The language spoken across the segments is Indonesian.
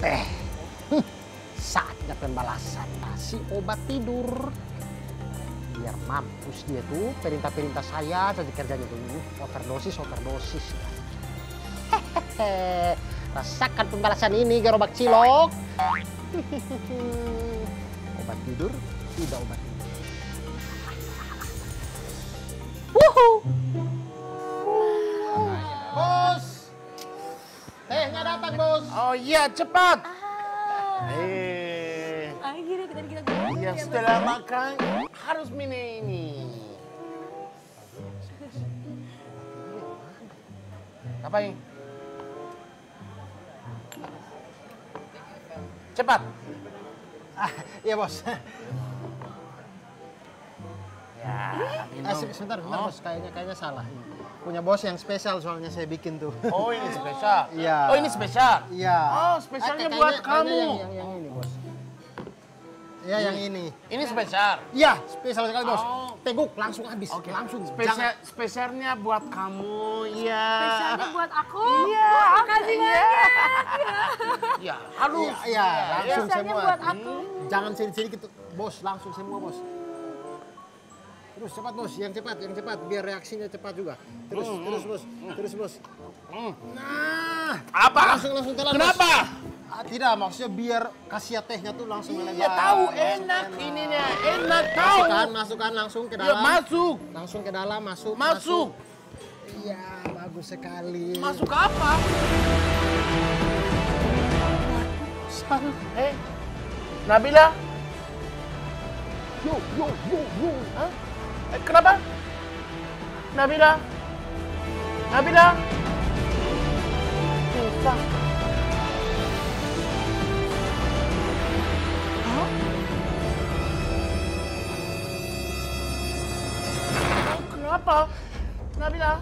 teh. Hm, Saatnya pembalasan. Kasih obat tidur. Biar mampus dia tuh perintah-perintah saya saja kerjanya tuh. Overdosis, overdosis. Hehehe. Rasakan pembalasan ini gerobak cilok. obat tidur, tidak obat tidur. Tehnya datang, Bos. Oh iya, cepat. Ah, Eh, akhirnya kita kita yang setelah makan harus minum ini. Apa ini? Cepat. Ah, iya, Bos. Ya, Eh, se- sebentar, sebentar, Bos. Kayaknya kayaknya salah. Punya bos yang spesial soalnya saya bikin tuh. Oh ini spesial. Iya. Oh ini spesial. Iya. Oh spesialnya Ah, buat kamu. Yang, yang, yang ini, Bos. Iya, yang ini. Ini spesial. Iya, spesial sekali, Bos. Oh. Teguk langsung habis. Oke. Langsung. Spesial spesialnya buat kamu. Iya. Spesialnya buat aku. Iya. Makasih banyak. Iya, harus. Iya, iya, langsung Spesialnya semua. buat aku. Jangan sedikit-sedikit, Bos. Langsung semua, Bos. Terus cepat, Bos. Yang cepat, yang cepat. Biar reaksinya cepat juga. Terus, terus, Bos. Terus, Bos. Nah. Apa? Langsung, langsung telan, Bos. Kenapa? Ah, tidak, maksudnya biar kasih tehnya tuh langsung melebar. Iya tahu Langsung enak ininya, enak tahu. Masukkan, masukkan langsung ke Ya dalam. masuk, Langsung ke dalam, masuk. masuk, Iya, bagus sekali. masuk apa? Eh, Nabila? Yo, yo, yo, yo. Hah? Eh, kenapa? Nabila? Nabila? Bisa. Hah? Oh, kenapa? Nabila?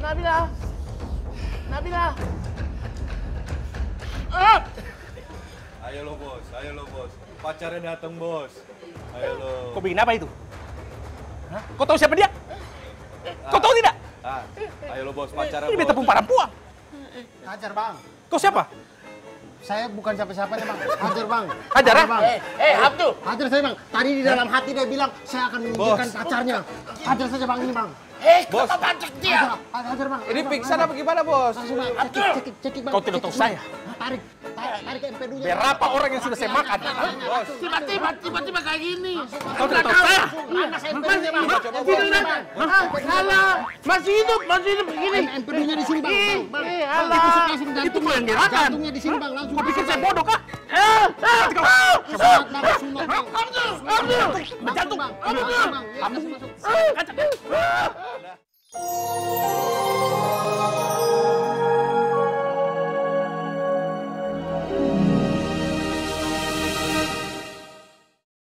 Nabila? Nabila? Ah! Ayo lo bos, ayo lo bos. Pacarnya datang bos. Ayo lo. Kau bikin apa itu? Hah? Kau tahu siapa dia? Kau tahu tidak? Ah, ayo lo bos, pacarnya Ini bos. beta pun parampuang. Hajar, Bang. Kau siapa? Saya bukan siapa-siapanya, Bang. Hajar, Bang. Hajar, ah? Bang. Eh, eh, Abdul. Hajar saya, Bang. Tadi di dalam hati dia bilang, saya akan menyingkirkan pacarnya. Hajar saja, Bang, ini, Bang. Eh, Bos. pacak dia? Hajar, hajar, Bang. Ini Hajar, pingsan apa gimana bos? Langsung, Bang. Cekik, cekik, cekik, Bang. Kau tidak tahu saya. Tarik, tarik, empedunya. Berapa? orang yang sudah saya makan? Hah? Bos, Tiba-tiba, tiba-tiba kayak gini. Kau tidak tahu saya? Saya Masih hidup? Salah, masih hidup, masih hidup. Begini. Em- Empedunya di sini, Bang. Eh, Itu yang gerakan. Jantungnya di sini, Bang. Langsung. Kau pikir saya bodoh kah? Eh, eh. Jantung.